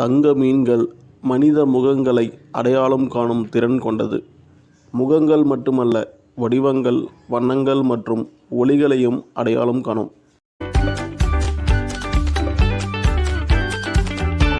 தங்க மீன்கள் மனித முகங்களை அடையாளம் காணும் திறன் கொண்டது. முகங்கள் மட்டுமல்ல வடிவங்கள் வண்ணங்கள் மற்றும் ஒலிகளையும் அடையாளம் காணும்.